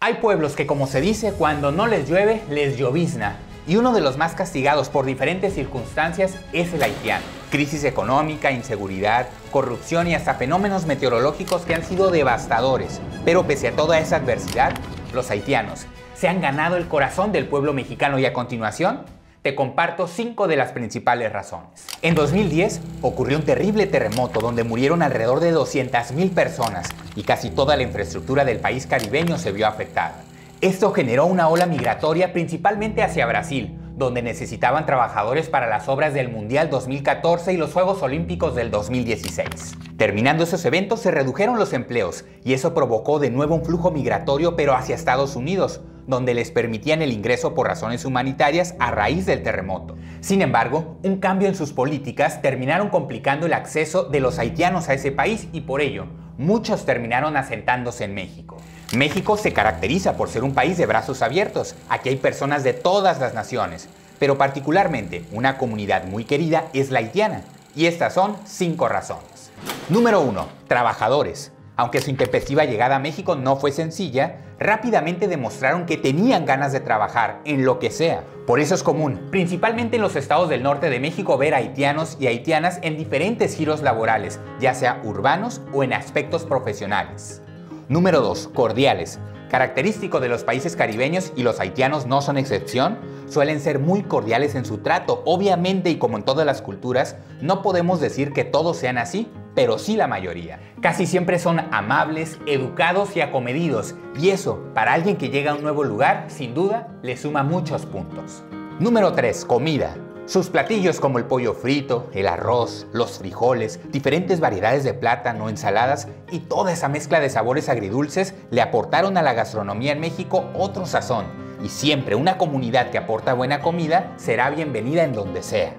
Hay pueblos que, como se dice, cuando no les llueve, les llovizna. Y uno de los más castigados por diferentes circunstancias es el haitiano. Crisis económica, inseguridad, corrupción y hasta fenómenos meteorológicos que han sido devastadores. Pero pese a toda esa adversidad, los haitianos se han ganado el corazón del pueblo mexicano y a continuación te comparto cinco de las principales razones. En 2010 ocurrió un terrible terremoto donde murieron alrededor de 200.000 personas y casi toda la infraestructura del país caribeño se vio afectada. Esto generó una ola migratoria principalmente hacia Brasil, donde necesitaban trabajadores para las obras del Mundial 2014 y los Juegos Olímpicos del 2016. Terminando esos eventos se redujeron los empleos y eso provocó de nuevo un flujo migratorio pero hacia Estados Unidos, donde les permitían el ingreso por razones humanitarias a raíz del terremoto. Sin embargo, un cambio en sus políticas terminaron complicando el acceso de los haitianos a ese país y por ello, muchos terminaron asentándose en México. México se caracteriza por ser un país de brazos abiertos. Aquí hay personas de todas las naciones, pero particularmente una comunidad muy querida es la haitiana. Y estas son cinco razones. Número 1. Trabajadores. Aunque su intempestiva llegada a México no fue sencilla, rápidamente demostraron que tenían ganas de trabajar en lo que sea. Por eso es común, principalmente en los estados del norte de México, ver haitianos y haitianas en diferentes giros laborales, ya sea urbanos o en aspectos profesionales. Número 2. Cordiales. Característico de los países caribeños y los haitianos no son excepción, suelen ser muy cordiales en su trato. Obviamente y como en todas las culturas, no podemos decir que todos sean así, pero sí la mayoría. Casi siempre son amables, educados y acomedidos, y eso, para alguien que llega a un nuevo lugar, sin duda, le suma muchos puntos. Número 3. Comida. Sus platillos como el pollo frito, el arroz, los frijoles, diferentes variedades de plátano, ensaladas y toda esa mezcla de sabores agridulces le aportaron a la gastronomía en México otro sazón. Y siempre una comunidad que aporta buena comida será bienvenida en donde sea.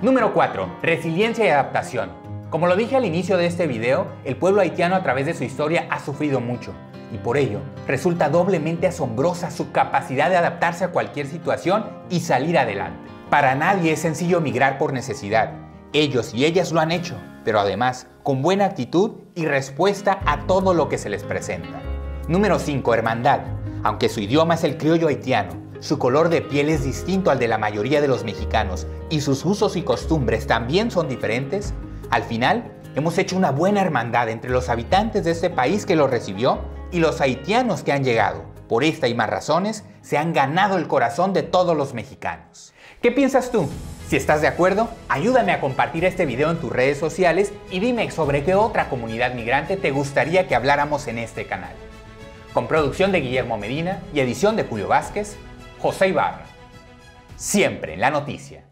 Número 4. Resiliencia y adaptación. Como lo dije al inicio de este video, el pueblo haitiano a través de su historia ha sufrido mucho y por ello resulta doblemente asombrosa su capacidad de adaptarse a cualquier situación y salir adelante. Para nadie es sencillo migrar por necesidad. Ellos y ellas lo han hecho, pero además con buena actitud y respuesta a todo lo que se les presenta. Número 5. Hermandad. Aunque su idioma es el criollo haitiano, su color de piel es distinto al de la mayoría de los mexicanos y sus usos y costumbres también son diferentes, al final hemos hecho una buena hermandad entre los habitantes de este país que lo recibió y los haitianos que han llegado. Por esta y más razones, se han ganado el corazón de todos los mexicanos. ¿Qué piensas tú? Si estás de acuerdo, ayúdame a compartir este video en tus redes sociales y dime sobre qué otra comunidad migrante te gustaría que habláramos en este canal. Con producción de Guillermo Medina y edición de Julio Vázquez, José Ibarra. Siempre en la noticia.